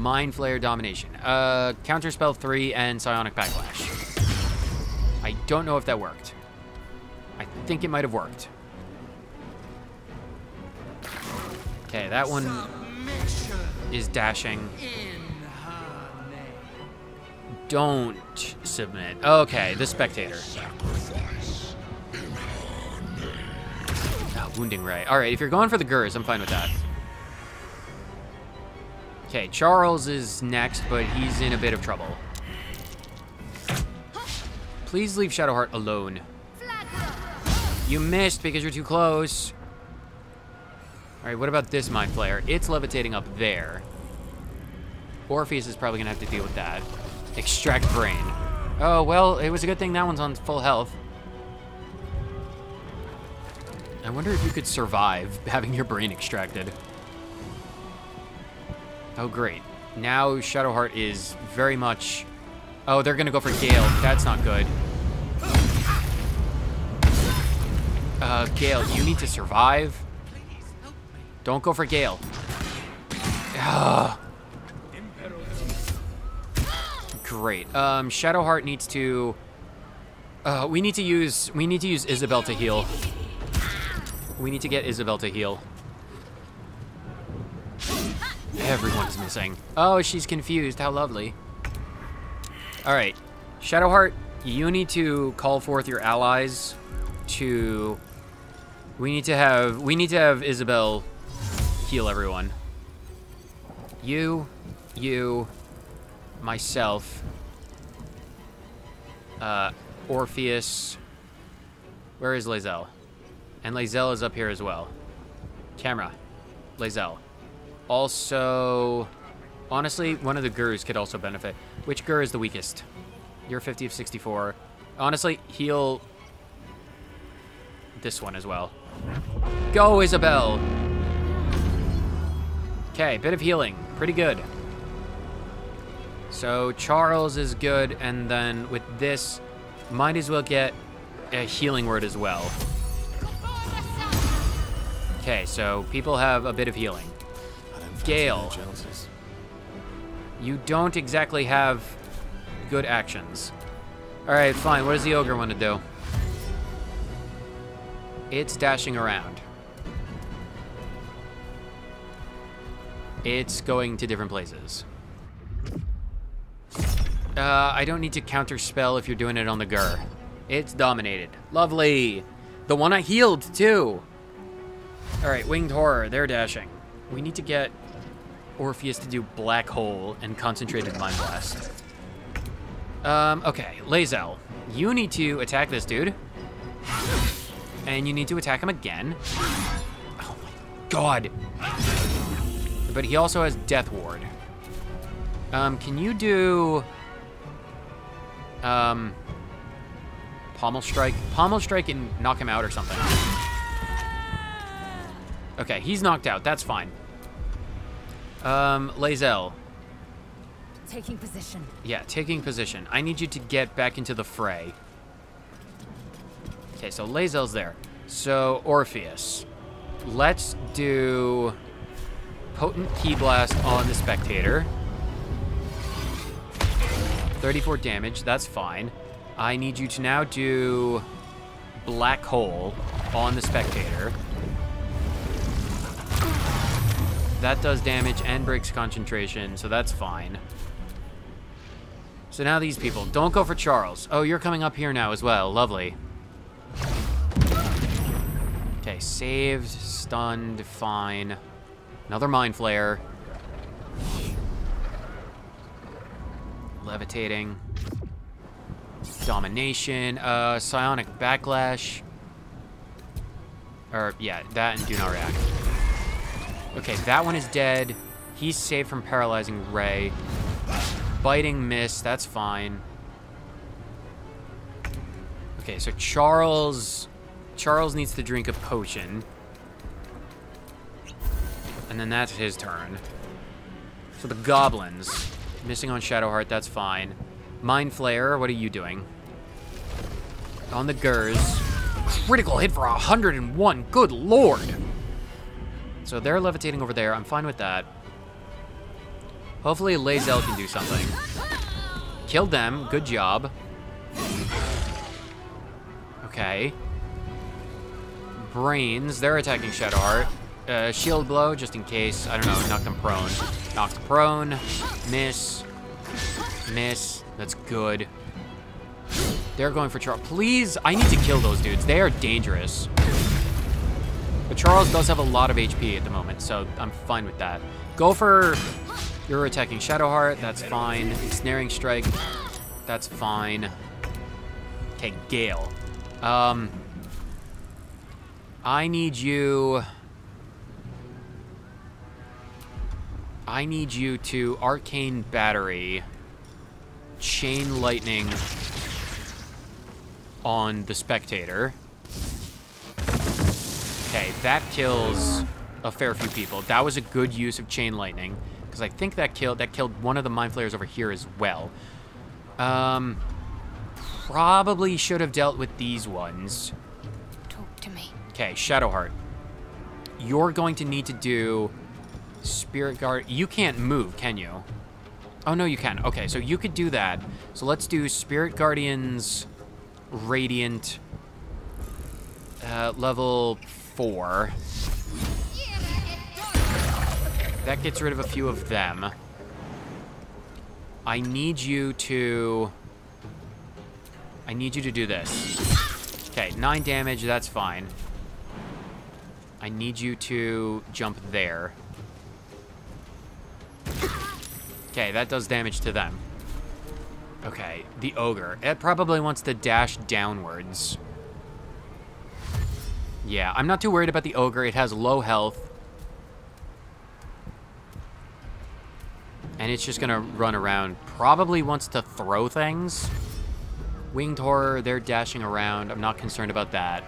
Mind Flayer Domination. Uh, Counterspell 3 and Psionic Backlash. I don't know if that worked. I think it might have worked. Okay, that one is dashing. Don't submit. Okay, the spectator. Oh, wounding ray. All right, if you're going for the Gurs, I'm fine with that. Okay, Charles is next, but he's in a bit of trouble. Please leave Shadowheart alone. You missed because you're too close. All right, what about this Mind Flayer? It's levitating up there. Orpheus is probably gonna have to deal with that. Extract brain. Oh, well, it was a good thing that one's on full health. I wonder if you could survive <laughs> having your brain extracted. Oh, great. Now Shadowheart is very much... Oh, they're gonna go for Gale. That's not good. Uh, Gale, you need to survive. Don't go for Gale. Ugh. <sighs> Great. Um, Shadowheart needs to... Uh, we need to use... We need to use Isobel to heal. We need to get Isobel to heal. Everyone's missing. Oh, she's confused. How lovely. All right. Shadowheart, you need to call forth your allies to... We need to have... We need to have Isobel heal everyone. You, you, myself, uh, Orpheus. Where is Lae'zel? And Lae'zel is up here as well. Camera. Lae'zel. Also, honestly, one of the gurus could also benefit. Which Gur is the weakest? You're 50 of 64. Honestly, heal this one as well. Go, Isobel! Okay, bit of healing. Pretty good. So Charles is good, and then with this, might as well get a healing word as well. Okay, so people have a bit of healing. Gale. You don't exactly have good actions. Alright, fine. What does the ogre want to do? It's dashing around. It's going to different places. Uh, I don't need to counter spell if you're doing it on the Gur. It's dominated. Lovely. The one I healed, too. All right, Winged Horror, they're dashing. We need to get Orpheus to do Black Hole and Concentrated Mind Blast. Um, okay, Lae'zel, you need to attack this dude. And you need to attack him again. Oh my god. But he also has Death Ward. Um, can you do... Um... Pommel Strike? Pommel Strike and knock him out or something. Okay, he's knocked out. That's fine. Um, Lae'zel. Taking position. Yeah, taking position. I need you to get back into the fray. Okay, so Lae'zel's there. So, Orpheus. Let's do potent Key Blast on the Spectator. 34 damage, that's fine. I need you to now do Black Hole on the Spectator. That does damage and breaks concentration, so that's fine. So now these people. Don't go for Charles. Oh, you're coming up here now as well. Lovely. Okay, saved, stunned, fine. Another Mind Flayer. Levitating. Domination. Uh, Psionic Backlash. Or, yeah, that and Do Not React. Okay, that one is dead. He's saved from Paralyzing Ray. Biting Miss, that's fine. Okay, so Charles... Charles needs to drink a potion. And then that's his turn. So the goblins. Missing on Shadowheart, that's fine. Mind Flayer, what are you doing? On the Gurs. Critical hit for 101, good lord! So they're levitating over there, I'm fine with that. Hopefully Lae'zel can do something. Killed them, good job. Okay. Brains, they're attacking Shadowheart. Uh, shield blow, just in case. I don't know, knock them prone. Knocked prone. Miss. Miss. That's good. They're going for Charles. Please, I need to kill those dudes. They are dangerous. But Charles does have a lot of HP at the moment, so I'm fine with that. Go for... You're attacking Shadowheart. That's fine. Ensnaring Strike. That's fine. Okay, Gale. Um... I need you... I need you to Arcane Battery, Chain Lightning on the Spectator. Okay, that kills a fair few people. That was a good use of chain lightning because I think that killed that killed one of the mind flayers over here as well. Um, probably should have dealt with these ones. Talk to me. Okay, Shadowheart. You're going to need to do Spirit Guard. You can't move, can you? Oh, no, you can. Okay, so you could do that. So let's do Spirit Guardians Radiant uh, level 4. That gets rid of a few of them. I need you to... I need you to do this. Okay, 9 damage, that's fine. I need you to jump there. Okay, that does damage to them. Okay, the ogre. It probably wants to dash downwards. Yeah, I'm not too worried about the ogre. It has low health. And it's just gonna run around. Probably wants to throw things. Winged Horror, they're dashing around. I'm not concerned about that.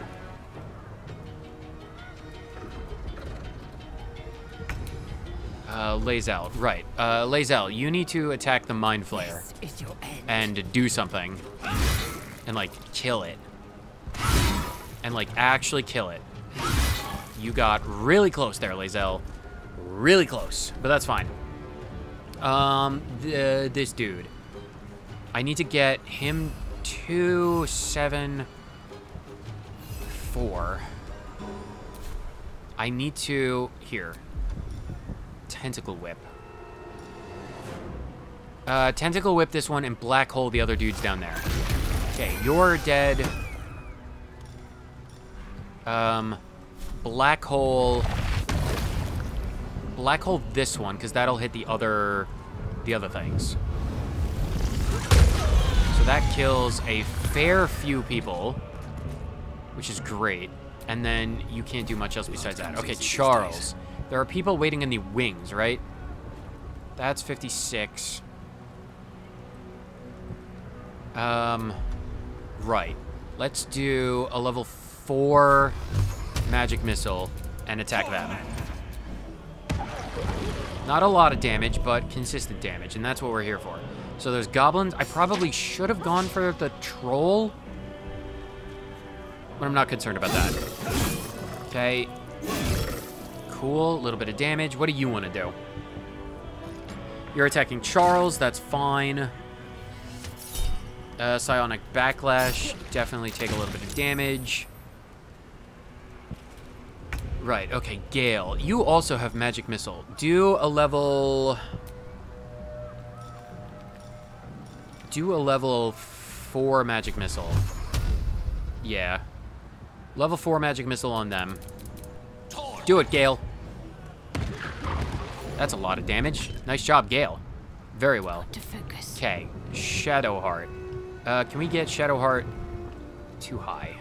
Uh, Lae'zel, right. Uh, Lae'zel, you need to attack the Mind Flayer. Is your end. And do something. And, like, kill it. And, like, actually kill it. You got really close there, Lae'zel. Really close. But that's fine. Um, th this dude. I need to get him to seven, four. I need to, here. Tentacle Whip. Uh, Tentacle Whip this one and Black Hole the other dudes down there. Okay, you're dead. Um, Black Hole... Black Hole this one, because that'll hit the other... the other things. So that kills a fair few people, which is great. And then you can't do much else besides that. Okay, Charles. There are people waiting in the wings, right? That's 56. Um, right. Let's do a level 4 magic missile and attack them. Not a lot of damage, but consistent damage, and that's what we're here for. So there's goblins. I probably should have gone for the troll, but I'm not concerned about that. Okay. Cool, a little bit of damage. What do you want to do? You're attacking Charles, that's fine. Uh, Psionic Backlash, definitely take a little bit of damage. Right, okay, Gale. You also have Magic Missile. Do a level... Do a level 4 Magic Missile. Yeah. Level 4 Magic Missile on them. Do it, Gale. That's a lot of damage. Nice job, Gale. Very well. Okay, Shadowheart. Uh, can we get Shadowheart too high?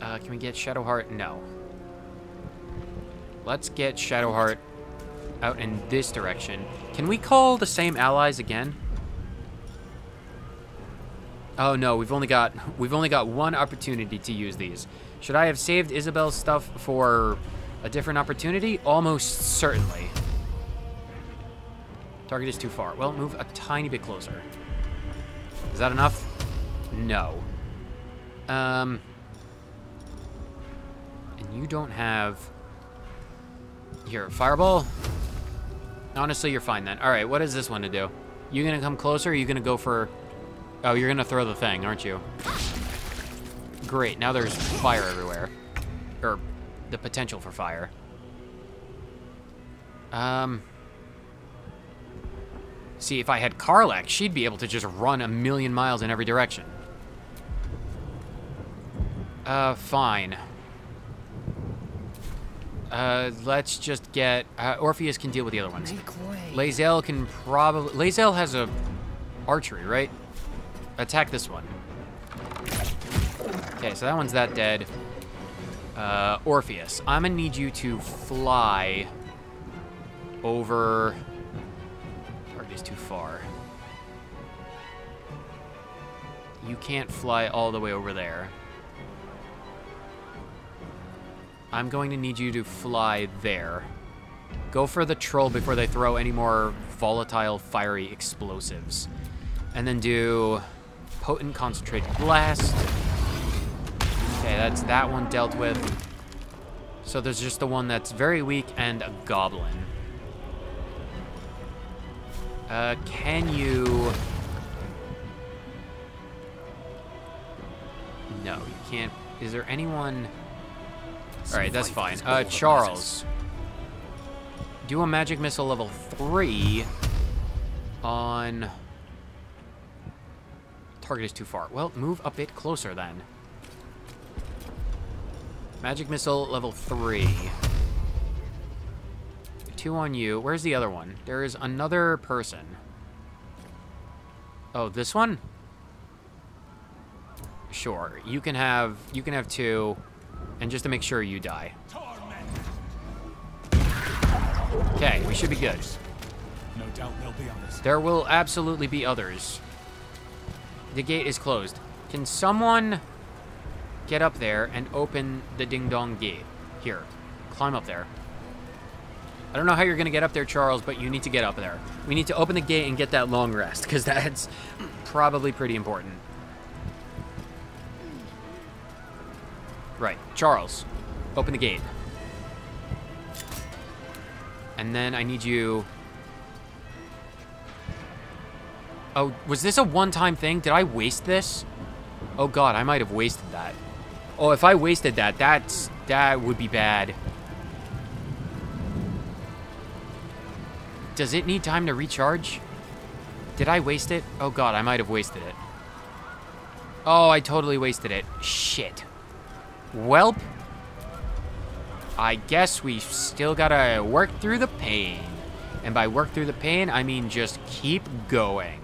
Uh, can we get Shadowheart? No. Let's get Shadowheart out in this direction. Can we call the same allies again? Oh no, we've only got we've only got one opportunity to use these. Should I have saved Isobel's stuff for a different opportunity? Almost certainly. Target is too far. Well, move a tiny bit closer. Is that enough? No. Um, you don't have... Here, fireball? Honestly, you're fine then. All right, what is this one to do? You gonna come closer, or you gonna go for... Oh, you're gonna throw the thing, aren't you? Great, now there's fire everywhere. Or, the potential for fire. Um... See, if I had Karlach, she'd be able to just run a million miles in every direction. Uh, fine. Uh, let's just get... Uh, Orpheus can deal with the other ones. Lae'zel can probably... Lae'zel has a archery, right? Attack this one. Okay, so that one's that dead. Uh, Orpheus, I'm gonna need you to fly over... Target is too far. You can't fly all the way over there. I'm going to need you to fly there. Go for the troll before they throw any more volatile, fiery explosives. And then do potent concentrated blast. Okay, that's that one dealt with. So there's just the one that's very weak and a goblin. Uh, can you... No, you can't. Is there anyone... Alright, that's fine. Uh, Charles. Do a magic missile level 3 on... Target is too far. Well, move a bit closer then. Magic missile level 3. Two on you. Where's the other one? There is another person. Oh, this one? Sure. You can have you can have two, and just to make sure you die. Okay, we should be good. No doubt there'll be others. There will absolutely be others. The gate is closed. Can someone get up there and open the ding dong gate? Here, climb up there. I don't know how you're going to get up there, Charles, but you need to get up there. We need to open the gate and get that long rest, because <laughs> that's probably pretty important. Right. Charles, open the gate. And then I need you... Oh, was this a one-time thing? Did I waste this? Oh god, I might have wasted that. Oh, if I wasted that, that's... That would be bad. Does it need time to recharge? Did I waste it? Oh god, I might have wasted it. Oh, I totally wasted it. Shit. Welp. I guess we still gotta work through the pain. And by work through the pain, I mean just keep going.